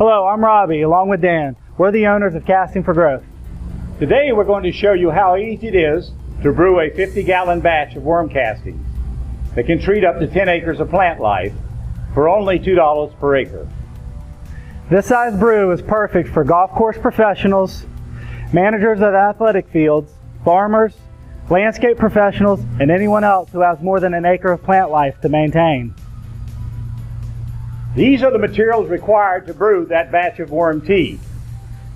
Hello, I'm Robbie, along with Dan. We're the owners of Casting for Growth. Today we're going to show you how easy it is to brew a 50 gallon batch of worm castings that can treat up to 10 acres of plant life for only $2 per acre. This size brew is perfect for golf course professionals, managers of athletic fields, farmers, landscape professionals, and anyone else who has more than an acre of plant life to maintain. These are the materials required to brew that batch of worm tea.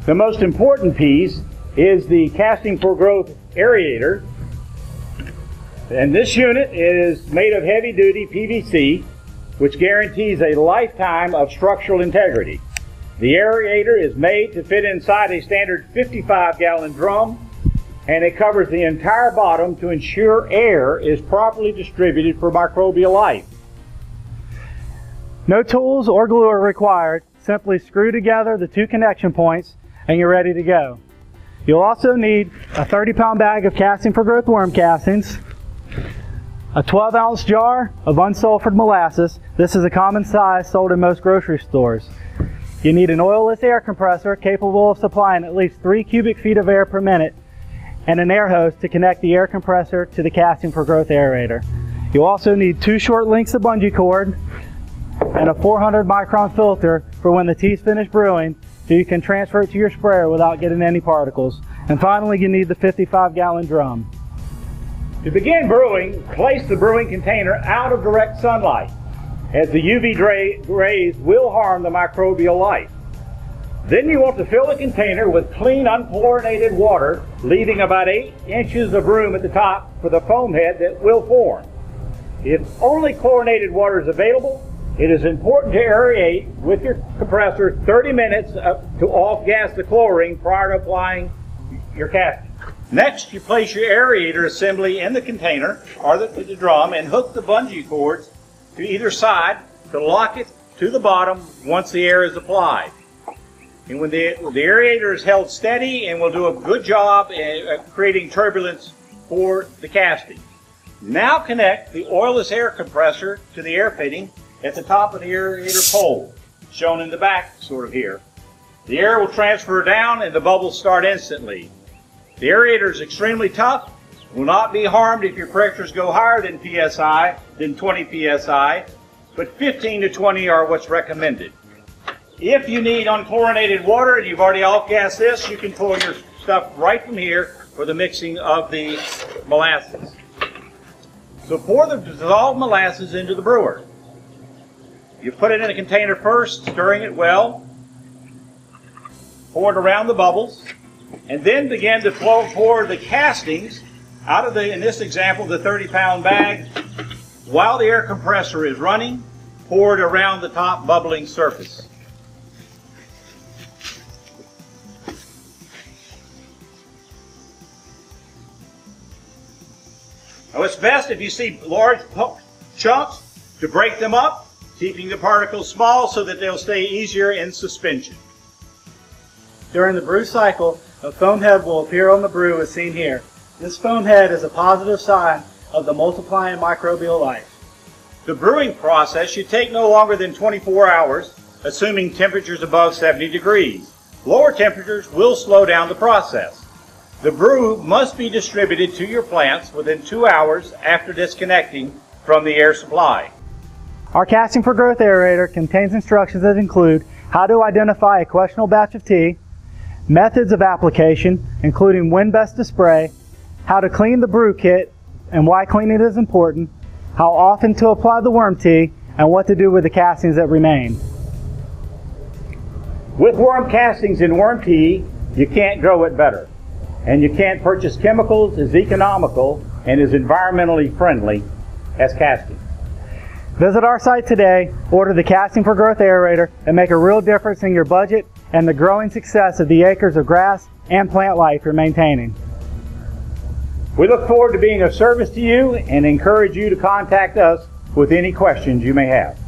The most important piece is the Casting for Growth aerator. And this unit is made of heavy duty PVC, which guarantees a lifetime of structural integrity. The aerator is made to fit inside a standard 55 gallon drum and it covers the entire bottom to ensure air is properly distributed for microbial life. No tools or glue are required. Simply screw together the two connection points and you're ready to go. You'll also need a 30 pound bag of casting for growth worm castings, a 12 ounce jar of unsulfured molasses. This is a common size sold in most grocery stores. You need an oilless air compressor capable of supplying at least 3 cubic feet of air per minute and an air hose to connect the air compressor to the casting for growth aerator. You'll also need two short lengths of bungee cord and a 400 micron filter for when the tea's finished brewing so you can transfer it to your sprayer without getting any particles. And finally, you need the 55 gallon drum. To begin brewing, place the brewing container out of direct sunlight as the UV rays will harm the microbial life. Then you want to fill the container with clean unchlorinated water, leaving about 8 inches of room at the top for the foam head that will form. If only chlorinated water is available, it is important to aerate with your compressor 30 minutes to off-gas the chlorine prior to applying your casting. Next, you place your aerator assembly in the container or the, the drum and hook the bungee cords to either side to lock it to the bottom once the air is applied. And when the, the aerator is held steady and will do a good job at uh, creating turbulence for the casting. Now connect the oilless air compressor to the air fitting at the top of the aerator pole, shown in the back sort of here. The air will transfer down and the bubbles start instantly. The aerator is extremely tough, will not be harmed if your pressures go higher than PSI, than 20 PSI, but 15 to 20 are what's recommended. If you need unchlorinated water and you've already off-gassed this, you can pour your stuff right from here for the mixing of the molasses. So pour the dissolved molasses into the brewer. You put it in a container first, stirring it well. Pour it around the bubbles. And then begin to flow, pour the castings out of the, in this example, the 30 pound bag while the air compressor is running, pour it around the top bubbling surface. Now it's best if you see large chunks to break them up, keeping the particles small so that they'll stay easier in suspension. During the brew cycle, a foam head will appear on the brew as seen here. This foam head is a positive sign of the multiplying microbial life. The brewing process should take no longer than 24 hours, assuming temperatures above 70 degrees. Lower temperatures will slow down the process. The brew must be distributed to your plants within two hours after disconnecting from the air supply. Our Casting for Growth aerator contains instructions that include how to identify a questionable batch of tea, methods of application, including when best to spray, how to clean the brew kit and why cleaning is important, how often to apply the worm tea, and what to do with the castings that remain. With worm castings in worm tea, you can't grow it better and you can't purchase chemicals as economical and as environmentally friendly as casting. Visit our site today, order the Casting for Growth aerator, and make a real difference in your budget and the growing success of the acres of grass and plant life you're maintaining. We look forward to being of service to you and encourage you to contact us with any questions you may have.